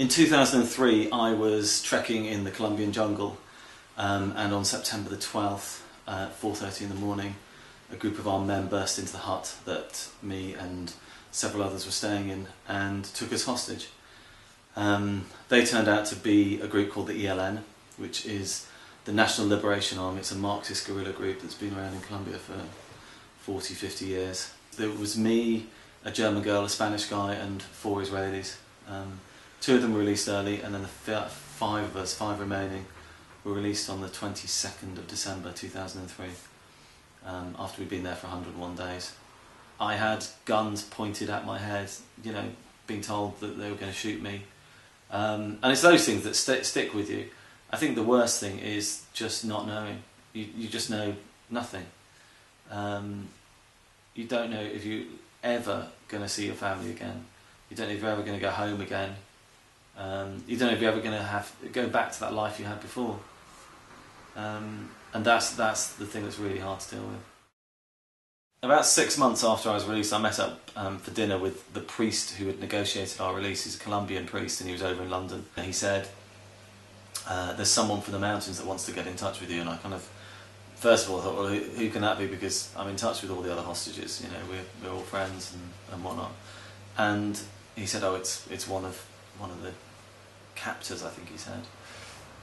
In 2003, I was trekking in the Colombian jungle, um, and on September the 12th, at 4:30 in the morning, a group of armed men burst into the hut that me and several others were staying in and took us hostage. Um, they turned out to be a group called the ELN, which is the National Liberation Army. It's a Marxist guerrilla group that's been around in Colombia for 40, 50 years. There was me, a German girl, a Spanish guy, and four Israelis. Um, Two of them were released early, and then the five of us, five remaining, were released on the 22nd of December 2003, um, after we'd been there for 101 days. I had guns pointed at my head, you know, being told that they were going to shoot me. Um, and it's those things that st- stick with you. I think the worst thing is just not knowing. You, you just know nothing. Um, you don't know if you're ever going to see your family again. You don't know if you're ever going to go home again. Um, you don't know if you're ever going to have go back to that life you had before, um, and that's that's the thing that's really hard to deal with. About six months after I was released, I met up um, for dinner with the priest who had negotiated our release. He's a Colombian priest, and he was over in London. And he said, uh, "There's someone from the mountains that wants to get in touch with you." And I kind of, first of all, thought, "Well, who, who can that be?" Because I'm in touch with all the other hostages. You know, we're we're all friends and, and whatnot. And he said, "Oh, it's it's one of one of the captors, I think he said.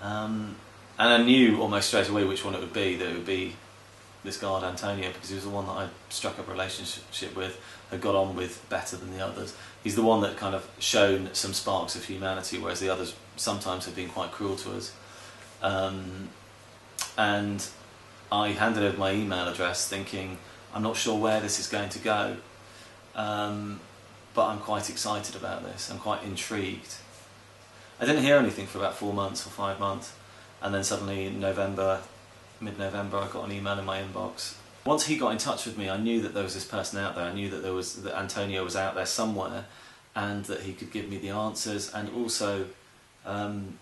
Um, and I knew almost straight away which one it would be, that it would be this guard Antonio, because he was the one that I struck up a relationship with, had got on with better than the others. He's the one that kind of shown some sparks of humanity, whereas the others sometimes have been quite cruel to us. Um, and I handed over my email address thinking, I'm not sure where this is going to go, um, but I'm quite excited about this, I'm quite intrigued. I didn't hear anything for about four months or five months, and then suddenly in November, mid-November, I got an email in my inbox. Once he got in touch with me, I knew that there was this person out there. I knew that there was that Antonio was out there somewhere, and that he could give me the answers. And also, um,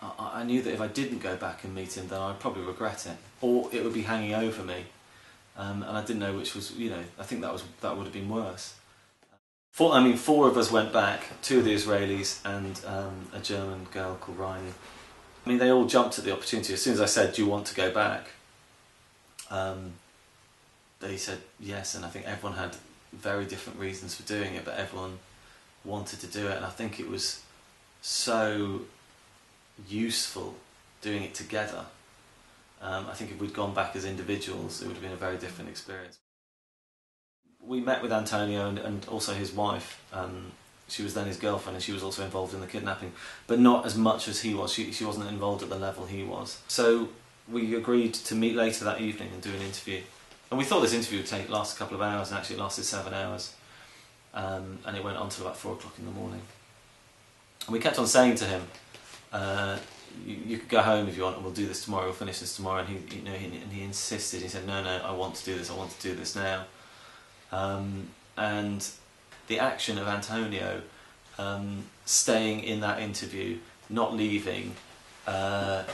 I, I knew that if I didn't go back and meet him, then I'd probably regret it, or it would be hanging over me. Um, and I didn't know which was, you know, I think that was that would have been worse. Four, I mean, four of us went back, two of the Israelis and um, a German girl called Riley. I mean, they all jumped at the opportunity. As soon as I said, Do you want to go back? Um, they said yes, and I think everyone had very different reasons for doing it, but everyone wanted to do it, and I think it was so useful doing it together. Um, I think if we'd gone back as individuals, it would have been a very different experience we met with Antonio and, and also his wife. Um, she was then his girlfriend, and she was also involved in the kidnapping, but not as much as he was. She she wasn't involved at the level he was. So we agreed to meet later that evening and do an interview. And we thought this interview would take last a couple of hours, and actually it lasted seven hours. Um, and it went on till about four o'clock in the morning. And we kept on saying to him, uh, you, you, could go home if you want, and we'll do this tomorrow. We'll finish this tomorrow." And he, you know, he, and he insisted. He said, "No, no, I want to do this. I want to do this now." Um, and the action of Antonio um, staying in that interview, not leaving, uh,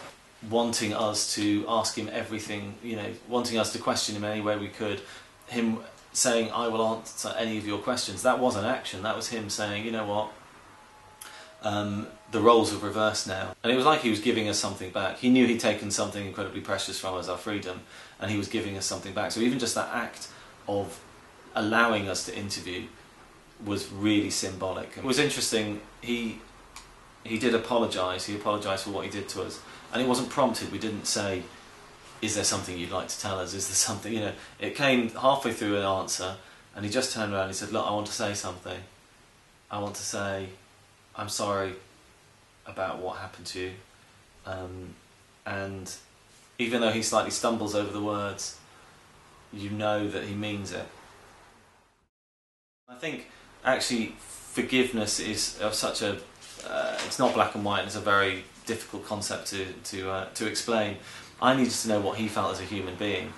wanting us to ask him everything, you know, wanting us to question him any way we could, him saying, I will answer any of your questions. That was an action. That was him saying, you know what, um, the roles have reversed now. And it was like he was giving us something back. He knew he'd taken something incredibly precious from us, our freedom, and he was giving us something back. So even just that act of allowing us to interview was really symbolic. It was interesting. He he did apologise. He apologised for what he did to us, and it wasn't prompted. We didn't say, "Is there something you'd like to tell us? Is there something?" You know, it came halfway through an answer, and he just turned around and he said, "Look, I want to say something. I want to say, I'm sorry about what happened to you." Um, and even though he slightly stumbles over the words, you know that he means it. I think actually forgiveness is of such a uh, it's not black and white. It's a very difficult concept to to uh, to explain. I needed to know what he felt as a human being.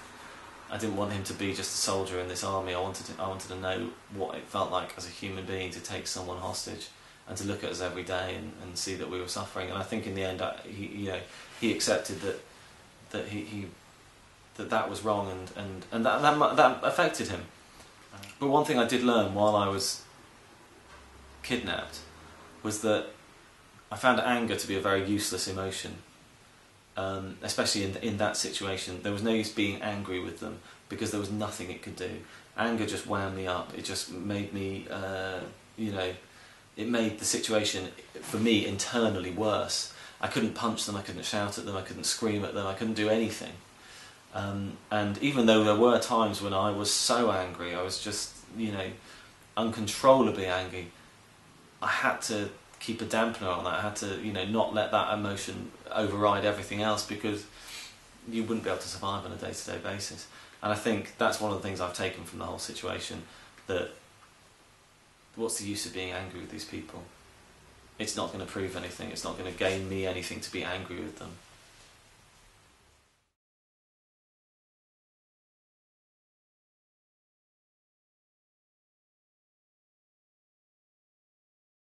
I didn't want him to be just a soldier in this army. I wanted to, I wanted to know what it felt like as a human being to take someone hostage and to look at us every day and, and see that we were suffering. And I think in the end, I, he you know he accepted that that he, he that that was wrong and and and that that, that affected him. But one thing I did learn while I was kidnapped was that I found anger to be a very useless emotion, um, especially in in that situation. There was no use being angry with them because there was nothing it could do. Anger just wound me up. It just made me, uh, you know, it made the situation for me internally worse. I couldn't punch them, I couldn't shout at them, I couldn't scream at them, I couldn't do anything. Um, and even though there were times when I was so angry, I was just, you know, uncontrollably angry, I had to keep a dampener on that. I had to, you know, not let that emotion override everything else because you wouldn't be able to survive on a day to day basis. And I think that's one of the things I've taken from the whole situation that what's the use of being angry with these people? It's not going to prove anything. It's not going to gain me anything to be angry with them.